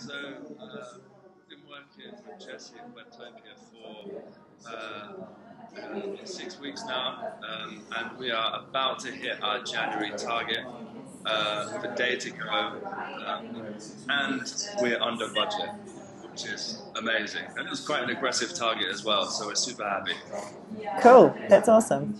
So, uh, been working with Jesse at Webtopia for uh, uh, six weeks now, um, and we are about to hit our January target uh, for day to go, um, and we're under budget, which is amazing. And it was quite an aggressive target as well, so we're super happy. Cool. That's awesome.